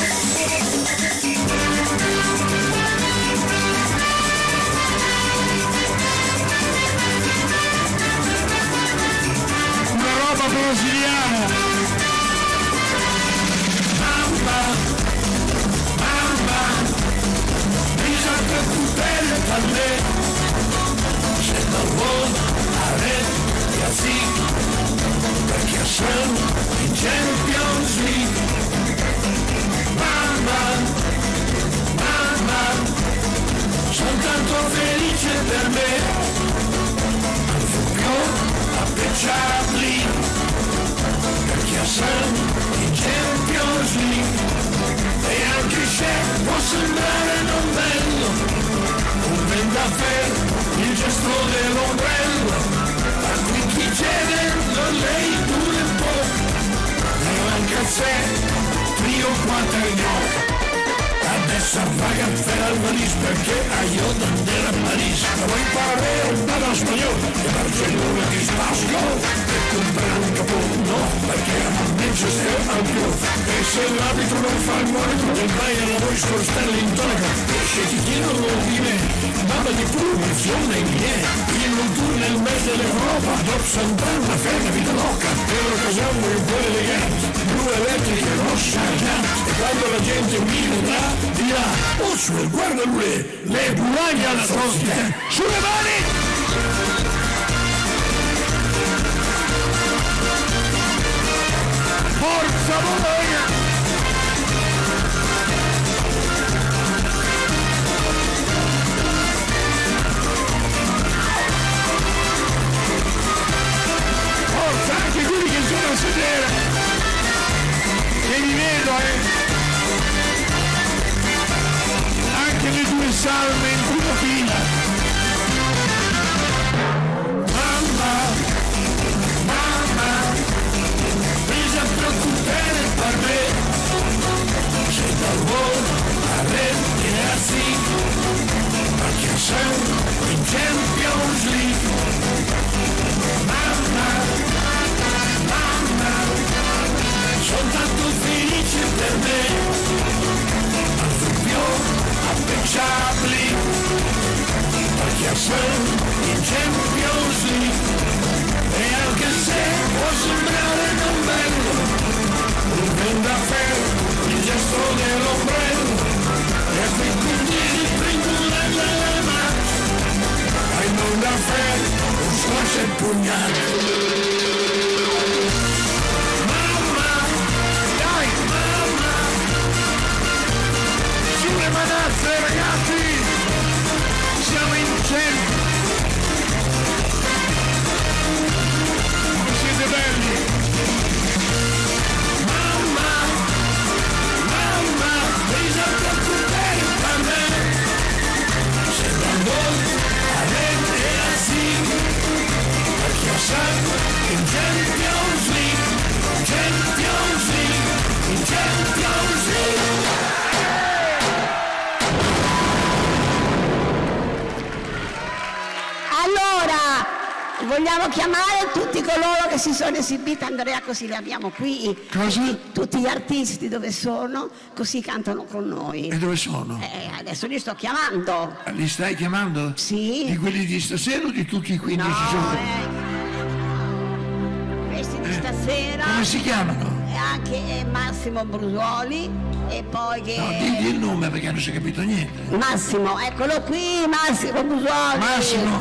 Una París perché io andare a París Vuoi imparare un po' da spagnolo e Barcellona di Spasco e comprare un capono perché a Manchester al più e se l'abito non fa il monito e vai alla voi scorstelli in tonaca e se ti chiedono di me mamma di punizione mia in un tour nel mese dell'Europa dopo sempre una ferma vita loca per occasione un po' elegante blu elettriche rossa e quando la gente mi vedrà dirà oh suo guarda lui le bulaglie alla fronte sulle Forza Bologna! Forza anche quelli che sono a sedere! Che li vedo, eh! Anche le due salme vogliamo chiamare tutti coloro che si sono esibiti, Andrea, così li abbiamo qui. Cosa? Tutti gli artisti dove sono, così cantano con noi. E dove sono? Eh, adesso li sto chiamando. Li stai chiamando? Sì. Di quelli di stasera o di tutti i 15 No, giorni? eh. Questi di stasera. Come si chiamano? E anche eh, Massimo Brusoli e poi che... No, digli il nome perché non si è capito niente. Massimo, eccolo qui, Massimo Brusoli. Massimo,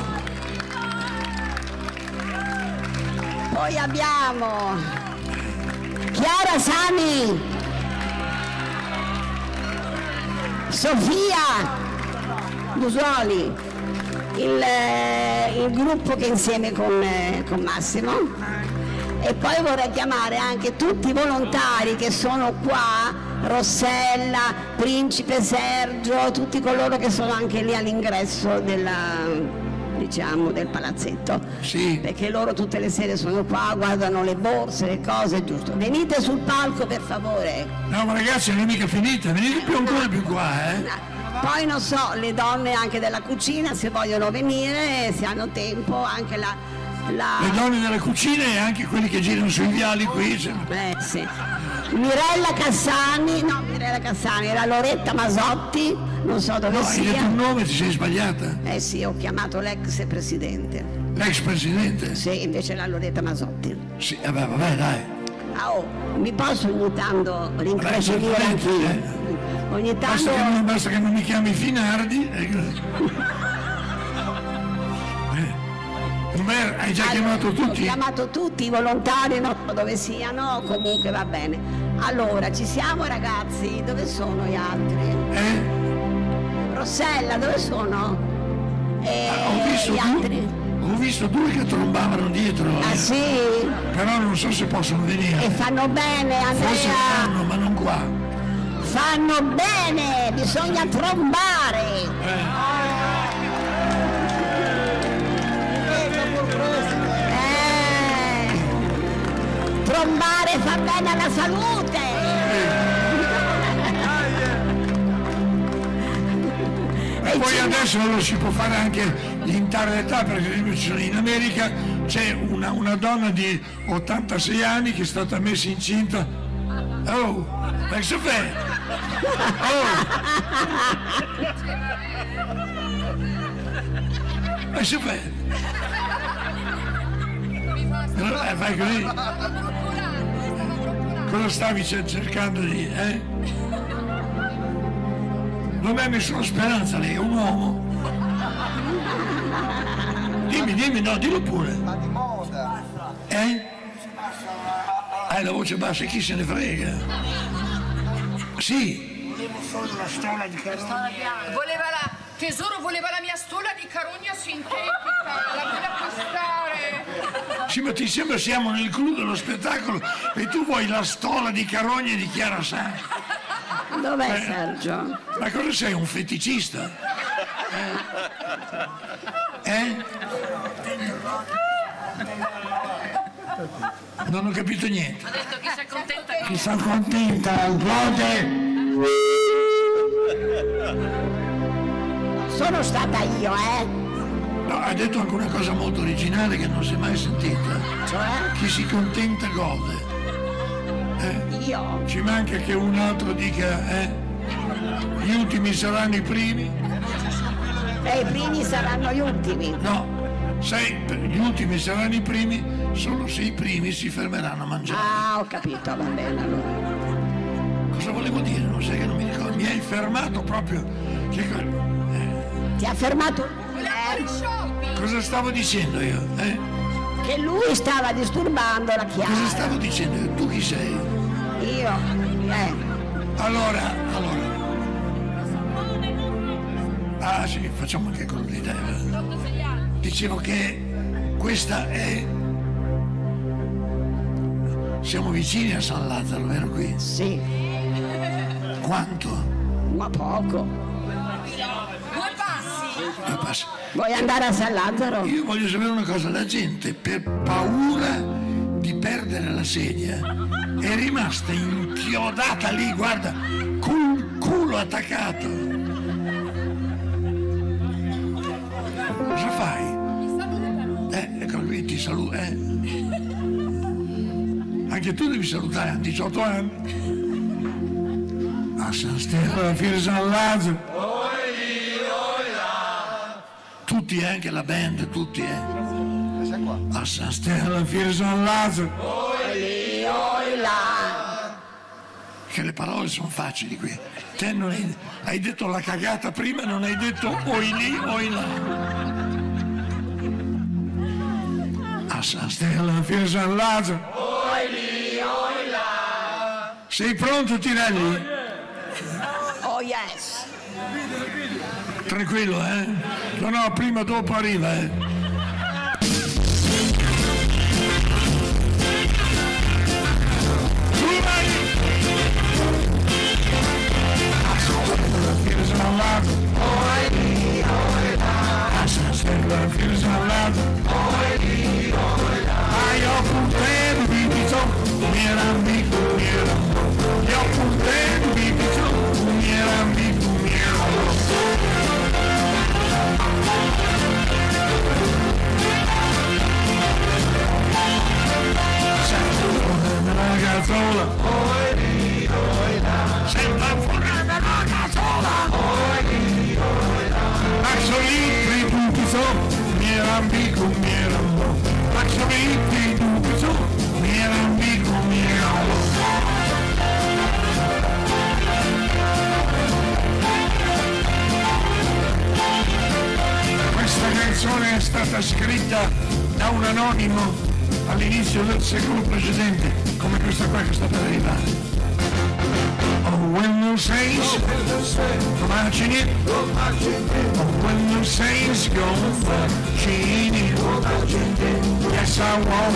Poi abbiamo Chiara Sami, Sofia Busoli, il, eh, il gruppo che insieme con, eh, con Massimo. E poi vorrei chiamare anche tutti i volontari che sono qua, Rossella, Principe Sergio, tutti coloro che sono anche lì all'ingresso della, diciamo, del palazzetto sì. perché loro tutte le sere sono qua, guardano le borse, le cose, giusto. Venite sul palco per favore. No, ma ragazzi, non è mica finita, venite più ancora più qua, eh. Poi non so, le donne anche della cucina se vogliono venire, se hanno tempo, anche la... la- Le donne della cucina e anche quelli che girano sui viali qui. cioè. Eh, sì. Mirella Cassani, no Mirella Cassani, era Loretta Masotti, non so dove No, hai detto sia. un nome, ti sei sbagliata. Eh sì, ho chiamato l'ex presidente. L'ex presidente? Sì, invece era Loretta Masotti. Sì, vabbè, vabbè, dai. Ah, oh, mi posso ogni tanto rincrescere certamente, anch'io. Ogni Basta tanto che, non, basta che non mi chiami Finardi. Eh. Come hai già chiamato Ho tutti? chiamato tutti i volontari, non so dove siano, comunque va bene. Allora, ci siamo ragazzi? Dove sono gli altri? Eh? Rossella, dove sono? E Ah, Ho visto, gli altri? due, ho visto due che trombavano dietro, Ah eh. sì? però non so se possono E venire. fanno bene, Forse Andrea! fanno, ma non qua. Fanno bene! Bisogna trombare! Eh, trombare fa bene alla salute! E poi adesso lo si può fare anche in tale età, per esempio in America c'è una, una donna di 86 anni che è stata messa incinta. Oh, ma fai? Oh! Ma che fai? Eh, così? Cosa stavi cer- cercando di... Eh? Non hai nessuna speranza lei, è un uomo. Dimmi, dimmi, no, dillo pure. Ma di moda. Eh? Hai la voce bassa, chi se ne frega? Sì, Volevo solo la storia di Carone. Voleva la... Tesoro voleva la mia stola di carogna sintetica, la vuole acquistare. Sì, ma ti sembra siamo nel clou dello spettacolo e tu vuoi la stola di carogne di Chiara Sanz. Dov'è Sergio? Ma cosa sei, un feticista? Eh? Eh? Non ho capito niente. Ha detto chi si accontenta Chi sta contenta, applaude! Sono stata io, eh? No, ha detto anche una cosa molto originale che non si è mai sentita. Cioè, Chi si contenta gode. Eh? io. Ci manca che un altro dica, eh? Gli ultimi saranno i primi? E i primi saranno gli ultimi. No, sai, gli ultimi saranno i primi solo se i primi si fermeranno a mangiare. Ah, ho capito, va bene allora. Cosa volevo dire? Non sai che non mi ricordo. Mi hai fermato proprio. Che eh, Ti ha fermato eh, cosa stavo dicendo io? Eh? che lui stava disturbando la Cosa Chiara. stavo dicendo io? Tu chi sei? Io, eh, Allora, allora. Ah sì, facciamo anche quello di te. eh. Dicevo che questa è. Siamo vicini a San Lazzaro, vero qui? sì, Quanto? ma poco. Vuoi andare a San Lazzaro? Io voglio sapere una cosa, la gente per paura di perdere la sedia è rimasta inchiodata lì, guarda, col culo attaccato. Cosa fai? Eh, ecco qui ti saluto, eh. Anche tu devi salutare, hanno 18 anni. A San Stefano, fiera di San Lazzaro. Tutti, eh, anche la band, tutti, eh. A San Stefano, di San Lazzaro. Lì, oi là. Che le parole sono facili qui. Te non hai, hai detto la cagata prima, non hai detto oi lì, oi là. A San Stefano, alla fiera di San Lazzaro. Sei pronto, Tirelli? Oh yes. Tranquillo, eh? No, no, prima o dopo arriva, eh? Yes, I want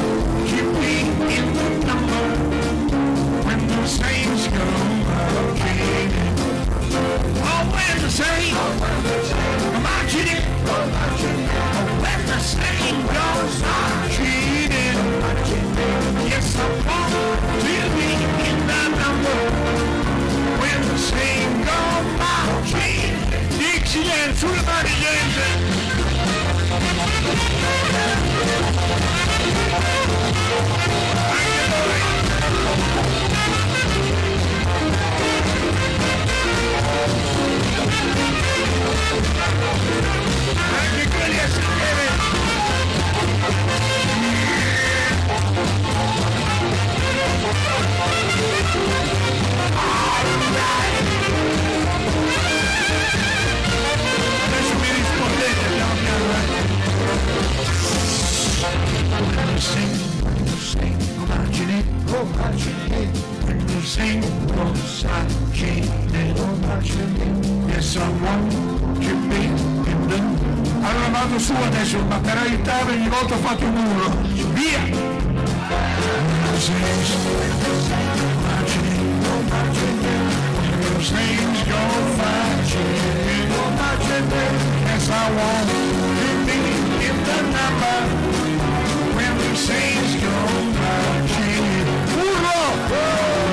to be in the number. When the saints come marching in, oh, when the saints go marching in, oh, when the saints eh. Quando sento, sento margine, oh margine, quando sento margine, oh margine, yes I want to be in Allora vado su adesso, ma per aiutare ogni volta ho fatto un muro. Via! Margine, oh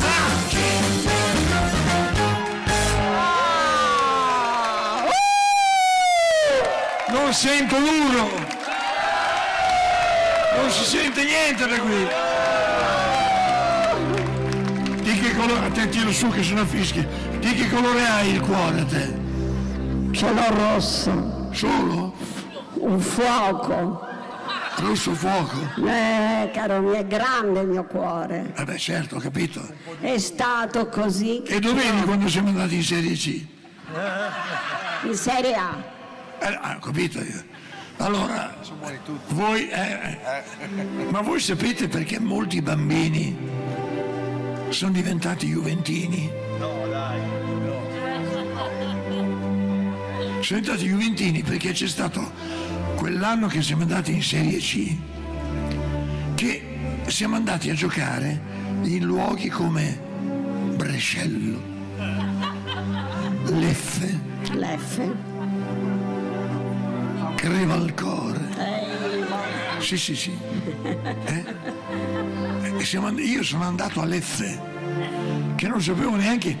sento l'urlo! Non si sente niente da qui! Di che colore, a te tiro su che sono fischi, di che colore hai il cuore a te? L'ho rosso, Solo? un fuoco. Rosso fuoco? Eh, caro mio, è grande il mio cuore. Eh beh certo, ho capito. È stato così E dove eri quando siamo andati in Serie C? in Serie A. Eh, ah, capito io. Allora, voi, eh, eh, ma voi sapete perché molti bambini sono diventati juventini? No, dai, Sono diventati juventini perché c'è stato quell'anno che siamo andati in Serie C, che siamo andati a giocare in luoghi come Brescello, Leffe, L'F. Crevalcore. Sì, sì, sì. Eh? E siamo and- io sono andato all'Effe, che non sapevo neanche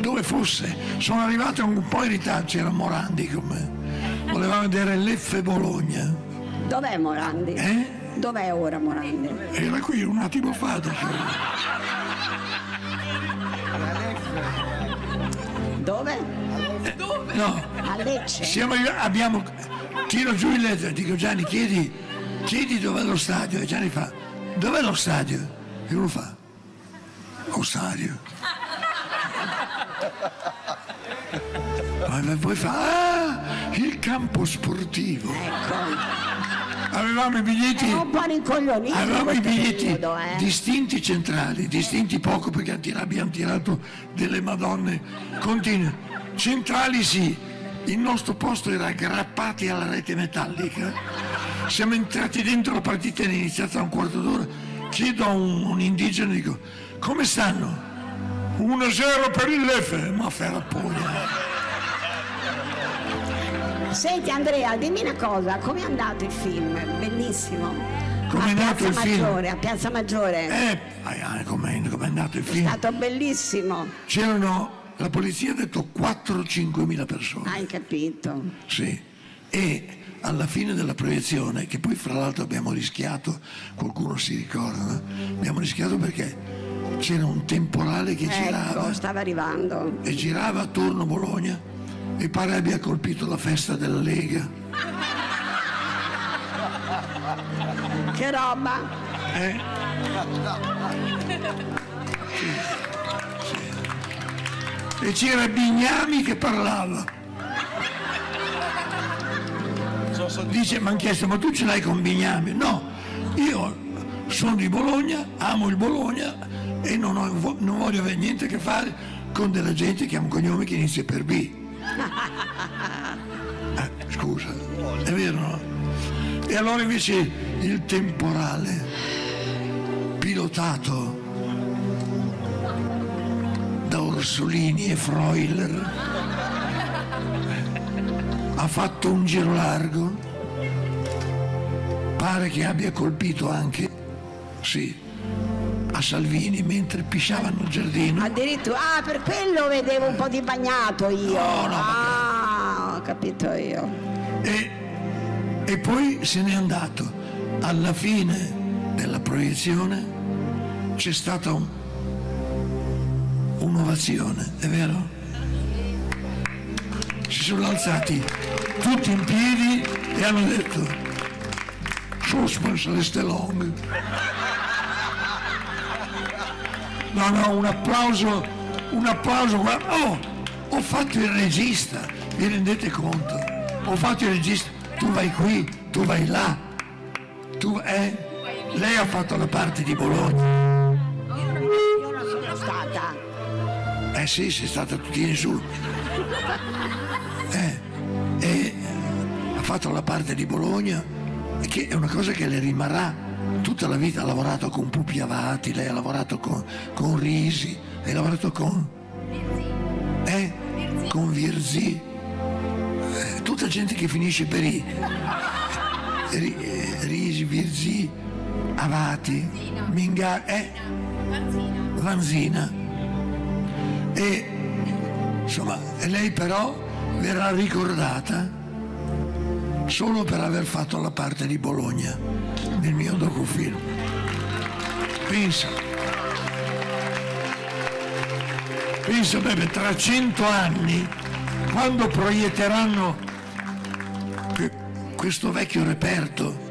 dove fosse. Sono arrivato un po' in ritardo, c'era Morandi con me. Voleva vedere l'Effe Bologna. Dov'è Morandi? Eh? Dov'è ora Morandi? Era qui un attimo fa. Dove? No, A Lecce. siamo abbiamo... Tiro giù il letto e dico Gianni chiedi, chiedi dov'è lo stadio. E Gianni fa, dov'è lo stadio? E uno fa, lo stadio. Ma poi fa, ah, il campo sportivo. Avevamo i biglietti... Rincoglionito Avevamo i biglietti periodo, eh. distinti centrali, distinti poco perché abbiamo tirato delle madonne continue. Centrali sì, il nostro posto era aggrappati alla rete metallica. Siamo entrati dentro la partita è iniziata a un quarto d'ora. Chiedo a un, un indigeno, dico, come stanno? 1-0 per il Lefe, ma ferrapoglia. Senti Andrea, dimmi una cosa, com'è andato il film? Bellissimo. Com'è a andato il film? Maggiore, a Piazza Maggiore. Eh, ah, ah, com'è, com'è andato il È film? stato bellissimo. C'erano, la polizia ha detto 4-5 mila persone. Hai capito? Sì. E alla fine della proiezione, che poi fra l'altro abbiamo rischiato, qualcuno si ricorda, abbiamo rischiato perché c'era un temporale che girava Ecco, stava arrivando. e girava attorno a Bologna e pare abbia colpito la festa della Lega. Che roba? Eh? E c'era Bignami che parlava. Dice, mi hanno chiesto, ma tu ce l'hai con Bignami? No, io sono di Bologna, amo il Bologna e non, ho- non voglio avere niente a che fare con della gente che ha un cognome che inizia per B. Eh, scusa, è vero no? E allora invece il temporale pilotato Orsolini e Freuler ha fatto un giro largo, pare che abbia colpito anche, sì, a Salvini mentre pisciavano il giardino. Addirittura, ah, per quello vedevo un po' di bagnato io. No, no, ah, ho capito io. E, e poi se n'è andato. Alla fine della proiezione c'è stata un- un'ovazione, è vero? Si sono alzati tutti in piedi e hanno detto Suspense reste long. No, no, un applauso, un applauso, guarda, oh, ho fatto il regista, vi rendete conto? Ho fatto il regista, tu vai qui, tu vai là, tu, eh? Lei ha fatto la parte di Bologna. Eh sì, sei stata tutti su. Eh, e ha fatto la parte di Bologna, che è una cosa che le rimarrà tutta la vita. Ha lavorato con Pupi Avati, lei ha lavorato con, con Risi, hai lavorato con... Eh? Con Virzi. Eh, tutta gente che finisce per I. Ri- eh, Risi, Virzi, Avati, Mingar, eh? Vanzina. E insomma, lei però verrà ricordata solo per aver fatto la parte di Bologna nel mio docufilm. Pensa. Pensa, beh, tra cento anni, quando proietteranno que- questo vecchio reperto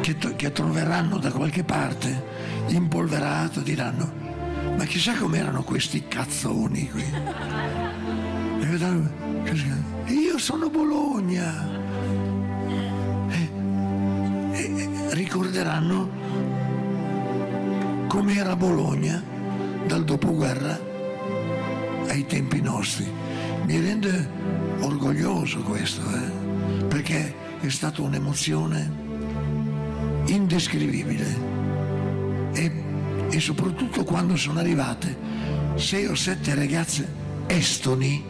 che, che troveranno da qualche parte, impolverato, diranno, ma chissà com'erano questi cazzoni qui. Io sono Bologna. E- e ricorderanno com'era Bologna dal dopoguerra ai tempi nostri. Mi rende orgoglioso questo, eh, perché è stata un'emozione indescrivibile e, e soprattutto quando sono arrivate sei o sette ragazze estoni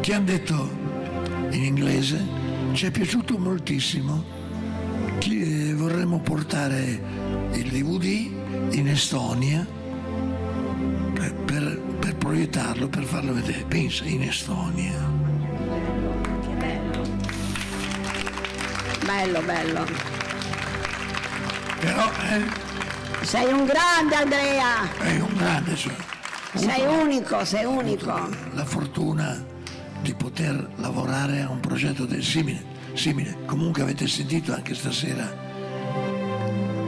che hanno detto in inglese ci è piaciuto moltissimo chi- eh, vorremmo portare il DVD in Estonia per, per- per proiettarlo, per farlo vedere. Pensa, in Estonia. Che bello. Bello, bello. Però eh, Sei un grande Andrea. è un grande, ho Sei unico, sei unico. la fortuna di poter lavorare a un progetto del simile. simile. Comunque avete sentito anche stasera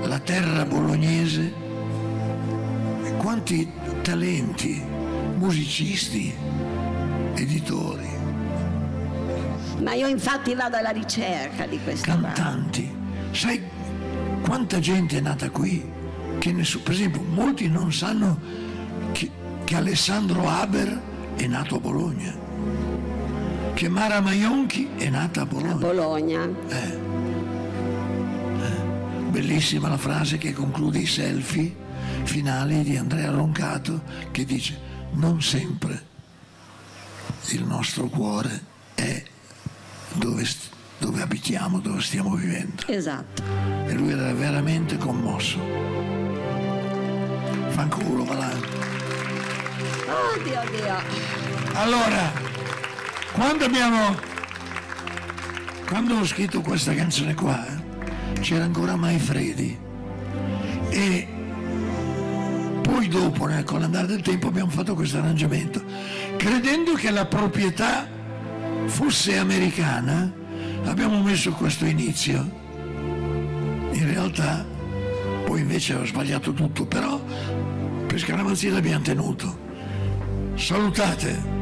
la terra bolognese, e quanti talenti, musicisti, editori, Ma io infatti vado alla ricerca di questo cantanti. Sai quanta gente è nata qui? Che nessuno, per esempio, molti non sanno che, che Alessandro Haber è nato a Bologna, che Mara Maionchi è nata a Bologna. Bologna. Bellissima la frase che conclude i selfie finali di Andrea Roncato che dice non sempre il nostro cuore è dove, dove abitiamo, dove stiamo vivendo. Esatto. E lui era veramente commosso. Fanculo, va là. Oddio, oddio. Allora, quando abbiamo. Quando ho scritto questa canzone qua, c'era ancora Mai Freddi. E poi dopo, con l'andare del tempo, abbiamo fatto questo arrangiamento. Credendo che la proprietà fosse americana, abbiamo messo questo inizio. In realtà, poi invece ho sbagliato tutto, però per scaramanzia l'abbiamo tenuto. Salutate.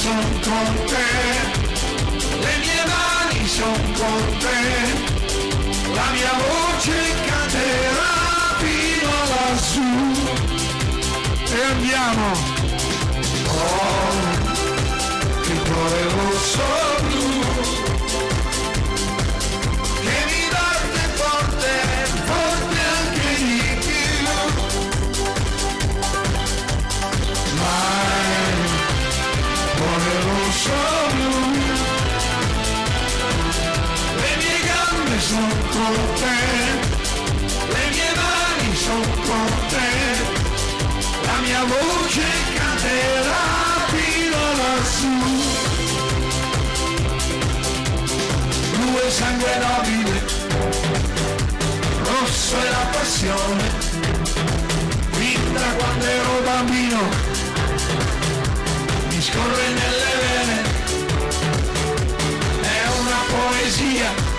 Sono con te, le mie mani sono con te. La mia voce canterà fino lassù e andiamo. Oh, il cuore rosso sono con te, le mie mani sono con te, la mia voce canterà fino lassù. È sangue nobile, rosso è la passione, fin da quando ero bambino, mi scorre nelle vene è una poesia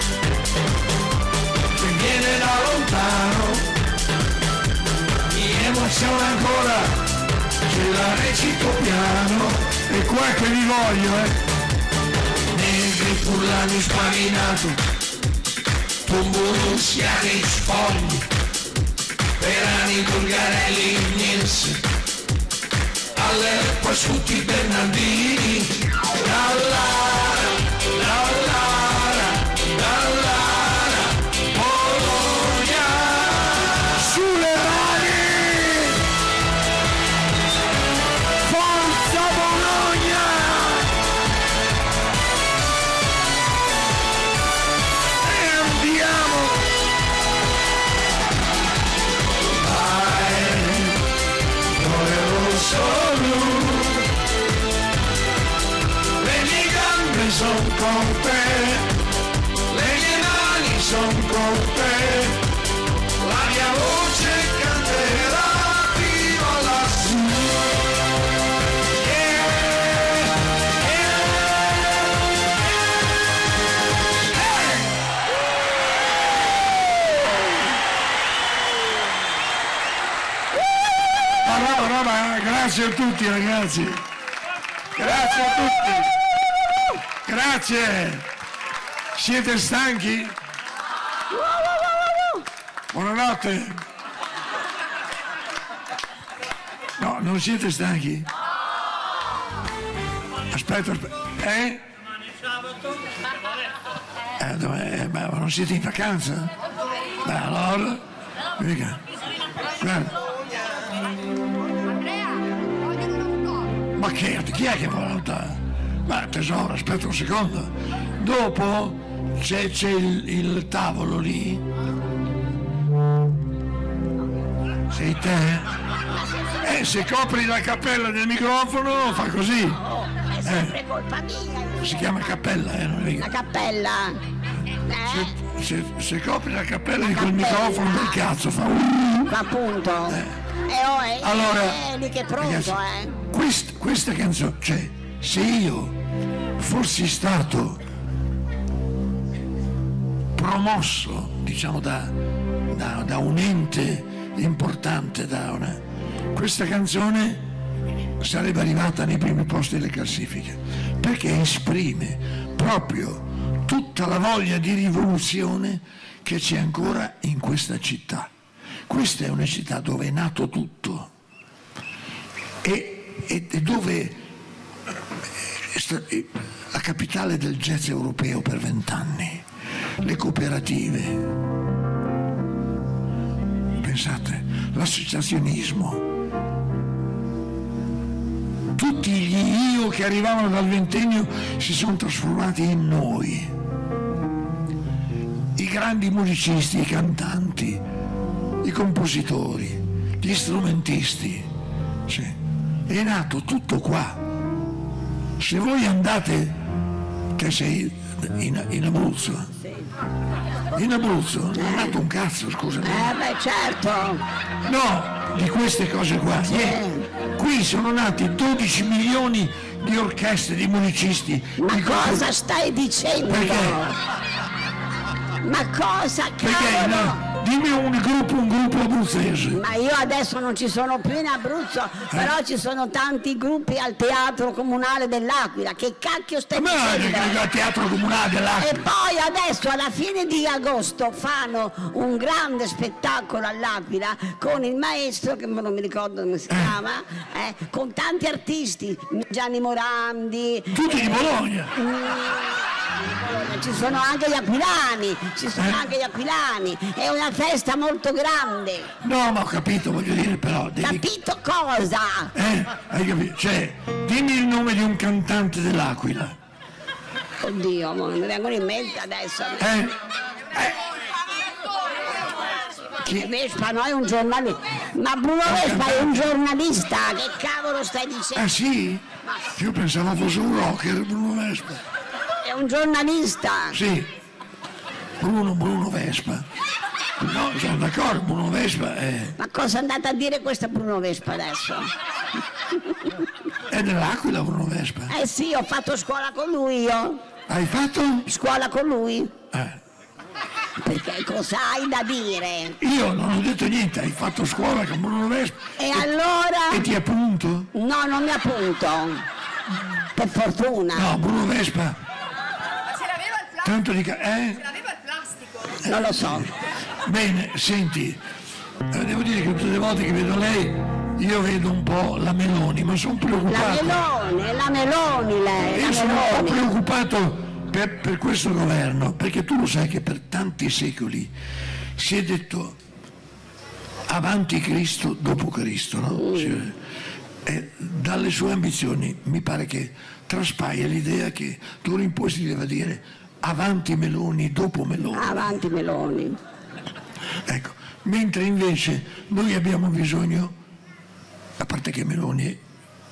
emoziona ancora, ce la recito piano, e qua che vi voglio, eh. Negri pullani spavinato, tumbulo siani sfogli, per anni Bulgarelli Nils, alle pasciuti Bernardini, Dallara, Dallara, con te, le mie mani son con te, la mia voce canterà fino lassù. Yeah, no, ma grazie a tutti ragazzi. Grazie a tutti. Grazie. Siete stanchi? Buonanotte. No, non siete stanchi? Aspetta, aspetta. Eh? Eh, dove- eh, ma non siete in vacanza? Beh, allora... Mica. Guarda. Ma che, chi è che vuole lottare? Ma tesoro, aspetta un secondo. Dopo c'è, il, il tavolo lì. Sei te? Eh, se copri la cappella del microfono fa così. È sempre colpa mia. Si chiama cappella, eh, non è La cappella. Eh? Se, se copri la cappella di quel cappella. microfono del cazzo fa un... Appunto. E oh, è, Allora, è lì che è pronto, ragazzi, eh. quest- questa canzone, cioè, se io fossi stato promosso, diciamo, da, da- da un ente importante, una... questa canzone sarebbe arrivata nei primi posti delle classifiche, perché esprime proprio tutta la voglia di rivoluzione che c'è ancora in questa città. Questa è una città dove è nato tutto e, e- dove la capitale del jazz europeo per vent'anni, le cooperative, pensate, l'associazionismo, tutti gli io che arrivavano dal ventennio si sono trasformati in noi, i grandi musicisti, i cantanti, i compositori, gli strumentisti, sì. è nato tutto qua. Se voi andate, che sei in, in Abruzzo, in Abruzzo non è nato un cazzo, scusami. Eh beh certo, No, di queste cose qua. Eh, Qui sono nati 12 milioni di orchestre, di musicisti. ma di cosa stai dicendo? Perché? Ma cosa Perché cavolo? no? Dimmi un gruppo, un gruppo abruzzese. Ma io adesso non ci sono più in Abruzzo, però ci sono tanti gruppi al teatro comunale dell'Aquila. Che cacchio stai Ma dicendo? il teatro comunale E dell'Aquila. poi adesso alla fine di agosto fanno un grande spettacolo all'Aquila con il maestro, che non mi ricordo come si chiama, eh, con tanti artisti, Gianni Morandi, Tutti di Bologna. Ci sono anche gli aquilani, ci sono Eh. anche gli aquilani, è una festa molto grande. No, ma ho capito, voglio dire però. Devi... Capito cosa? Eh? Hai capito? Cioè, dimmi il nome di un cantante dell'Aquila. Oddio, non mi vengono in mente adesso. Eh? Chi? Vespa no è un giornalista. Ma Bruno Vespa è un giornalista, che cavolo stai dicendo? Ah sì? Io pensavo fosse un rocker, Bruno Vespa. È un giornalista. Sì. Bruno, Bruno Vespa. No, sono d'accordo, Bruno Vespa è, Ma cosa è andata a dire questa Bruno Vespa adesso? è dell'Aquila Bruno Vespa. Eh sì, ho fatto scuola con lui io. Hai fatto? Scuola con lui. Eh. Perché cosa hai da dire? Io non ho detto niente, hai fatto scuola con Bruno Vespa. E allora? E ti appunto? No, non mi appunto. Per fortuna. No, Bruno Vespa, Ma ce l'aveva il plastico? Tanto di... Eh? Ce l'aveva il plastico? Non lo so. Bene, senti, eh, devo dire che tutte le volte che vedo lei, io vedo un po' la Meloni, ma sono La preoccupato. Meloni, è la Meloni lei, Io la sono un po' Meloni. preoccupato per, per questo governo, perché tu lo sai che per tanti secoli si è detto avanti Cristo dopo Cristo, no? Si- e dalle sue ambizioni mi pare che traspaia l'idea che d'ora in poi si deve dire avanti Meloni dopo Meloni. Avanti Meloni. Ecco, mentre invece noi abbiamo bisogno, a parte che Meloni,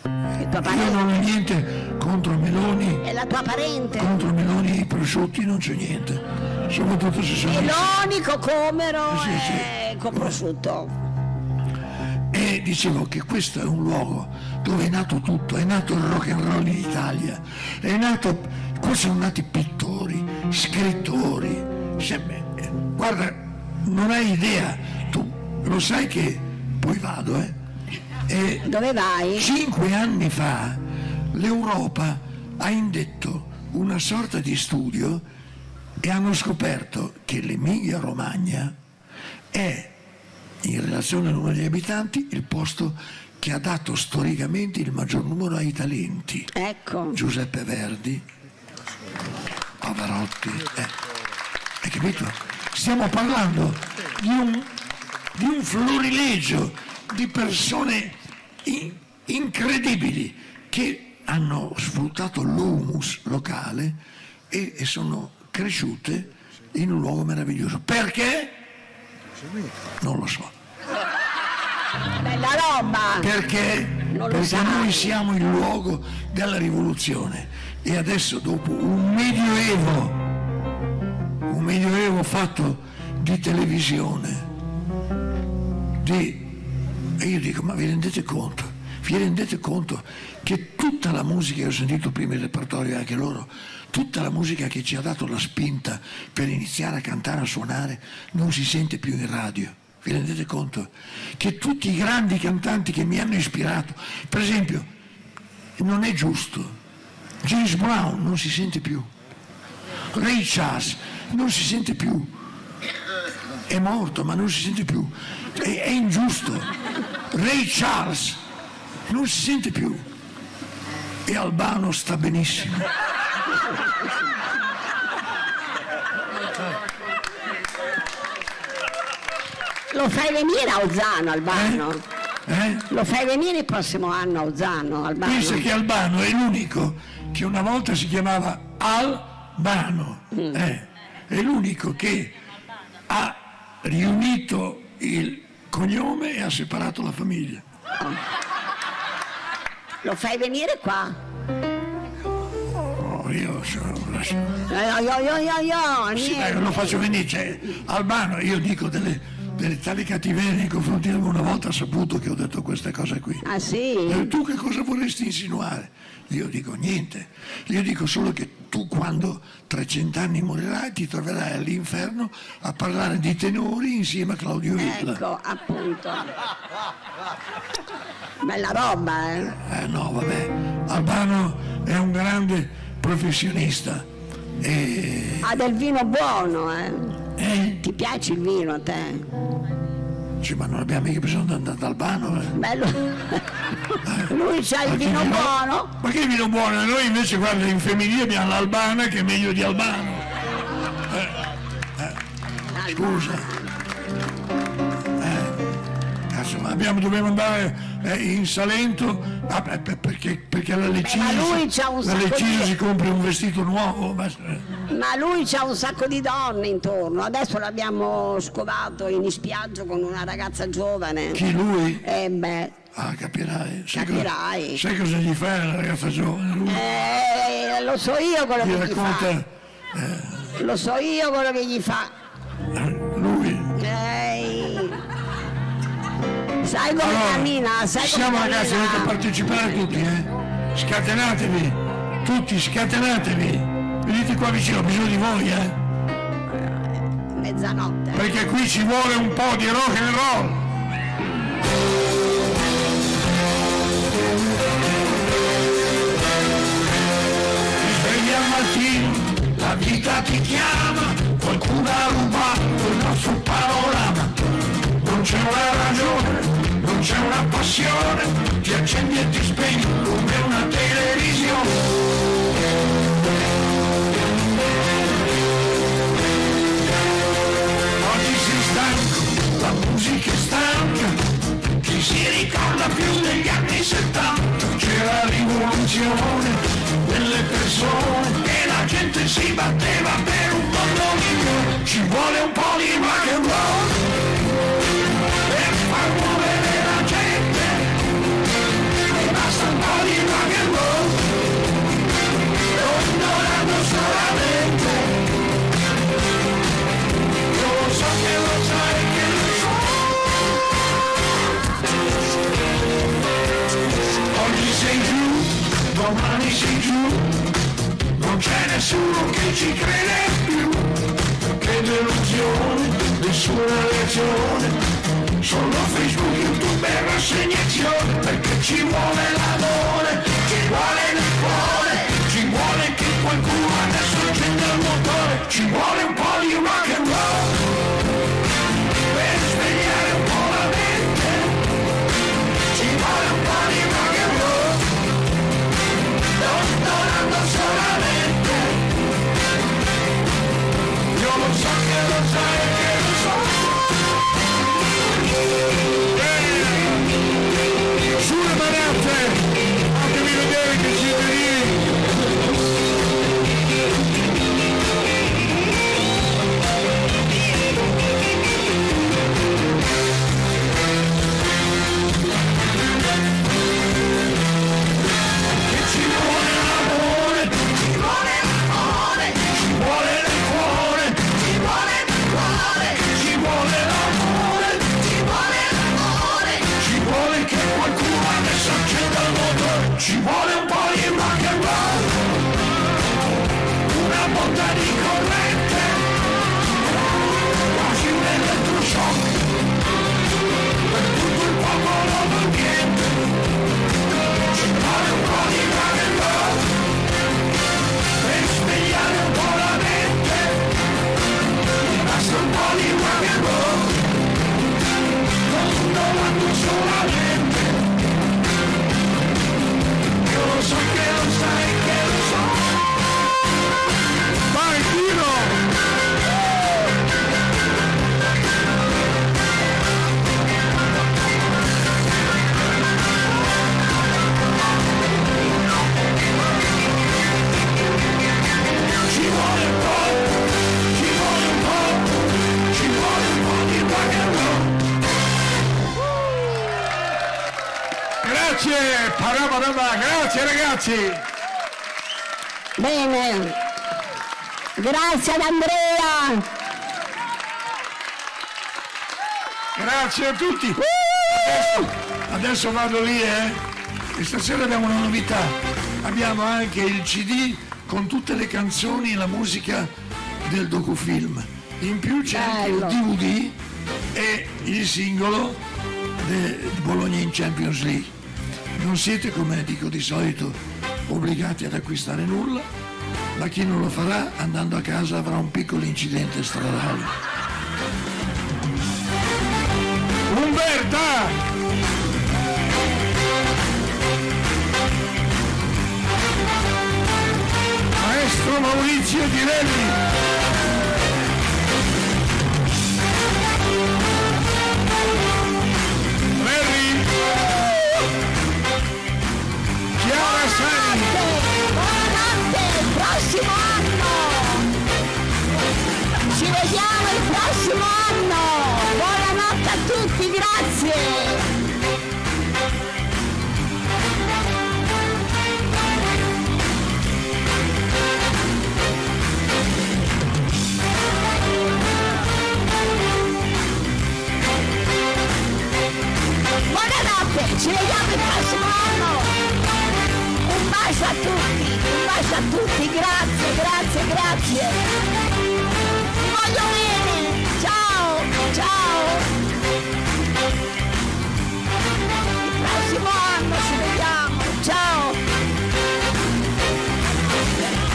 io non ho niente contro Meloni, È la tua parente. contro Meloni e i prosciutti non c'è niente, soprattutto se sono Meloni, cocomero Sì, sì. e coprosciutto. E dicevo che questo è un luogo dove è nato tutto, è nato il rock and roll in Italia, è nato, qua sono nati pittori, scrittori, eh, guarda, non hai idea, tu lo sai che, poi vado, eh, e Dove vai? cinque anni fa l'Europa ha indetto una sorta di studio e hanno scoperto che l'Emilia Romagna è in relazione al numero degli abitanti il posto che ha dato storicamente il maggior numero ai talenti. Ecco. Giuseppe Verdi, Pavarotti, eh. hai capito? Stiamo parlando di un, di un florilegio di persone in- incredibili che hanno sfruttato l'humus locale e, e sono cresciute in un luogo meraviglioso. Perché? Non lo so. Bella roba. Perché? Perché sai. noi siamo il luogo della rivoluzione e adesso dopo un medioevo, un medioevo fatto di televisione, di... e io dico, ma vi rendete conto? Vi rendete conto che tutta la musica, ho sentito prima il repertorio anche loro, tutta la musica che ci ha dato la spinta per iniziare a cantare, a suonare, non si sente più in radio. Vi rendete conto? Che tutti i grandi cantanti che mi hanno ispirato, per esempio, non è giusto. James Brown non si sente più. Ray Charles non si sente più. È morto, ma non si sente più. È, è ingiusto. Ray Charles non si sente più. E Albano sta benissimo. Lo fai venire a Ozzano, Albano? Eh? Lo fai venire il prossimo anno a Ozzano, Albano? Pensa che Albano è l'unico che una volta si chiamava Albano. eh. È l'unico che ha riunito il cognome e ha separato la famiglia. Lo fai venire qua? Oh, io sono... Io, io, io, io, io, Sì, dai, lo faccio venire, cioè, Albano, io dico delle, delle tali cattiverie nei confronti di lui, una volta ha saputo che ho detto queste cose qui. Ah sì? Eh, tu che cosa vorresti insinuare? Io dico niente, io dico solo che tu quando tra cent'anni morirai ti troverai all'inferno a parlare di tenori insieme a Claudio Hitler. Ecco, appunto. Bella roba, eh? Eh no, vabbè, Albano è un grande professionista e... Ha del vino buono, eh? Eh, Ti piace il vino a te? sì, ma non abbiamo mica bisogno di andare ad Albano. eh. Bello. Lui c'ha il vino buono? Ma che vino buono? Noi invece guarda in femminile abbiamo l'Albana che è meglio di Albano. Eh, eh, scusa. Eh, cazzo, ma abbiamo, dobbiamo andare eh, in Salento ah, perché, perché la di- si compra un vestito nuovo. Ma, eh, Ma lui c'ha un sacco di donne intorno. Adesso l'abbiamo scovato in spiaggia con una ragazza giovane. chi lui? Eh beh, Ah, capirai. Sai Capirai. Cosa, sai cosa gli fa la ragazza giovane? Lui eh, lo so io quello gli che gli fa. racconta Lo so io quello che gli fa. Sai come Allora, cammina? Sai ci come siamo ragazzi, cammina? dovete partecipare tutti, eh? Scatenatevi, tutti scatenatevi. Venite qua vicino, ho bisogno di voi, eh? Mezzanotte. Perché qui ci vuole un po' di rock and roll. Ti svegli al mattino, la vita ti chiama, qualcuno ha rubato il nostro panorama. Non c'è una ragione, c'è una passione, ti accendi e ti spegni come una televisione. Oggi sei stanco, la musica è stanca, chi si ricorda più degli anni 70? C'era rivoluzione delle persone e la gente si batteva per un mondo migliore. Ci vuole un po' di rock and roll domani sei giù, non c'è nessuno che ci crede più. Che delusione, nessuna reazione, solo Facebook, YouTube e rassegnazione, perché ci vuole l'amore, ci vuole nel cuore, ci vuole che qualcuno adesso accenda il motore, ci vuole un po' di rock and roll che grazie. Bene. Grazie ad Andrea. Grazie a tutti. Uh! Adesso vado lì, eh. E stasera abbiamo una novità. Abbiamo anche il CD con tutte le canzoni e la musica del docufilm. In più c'è anche il Bello. DVD e il singolo di Bologna in Champions League. Non siete, come dico di solito, obbligati ad acquistare nulla, ma chi non lo farà andando a casa avrà un piccolo incidente stradale. Umberta! Maestro Maurizio Tirelli! Prossimo anno! Buonanotte a tutti, grazie! Buonanotte, ci vediamo il prossimo anno! Un bacio a tutti, un bacio a tutti, grazie, grazie, grazie. Ciao, ciao. Il prossimo anno ci vediamo, ciao.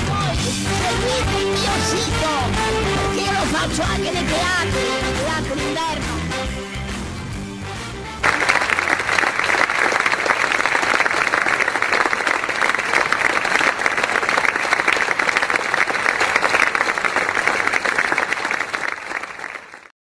Poi seguite il mio sito, perché io lo faccio anche nei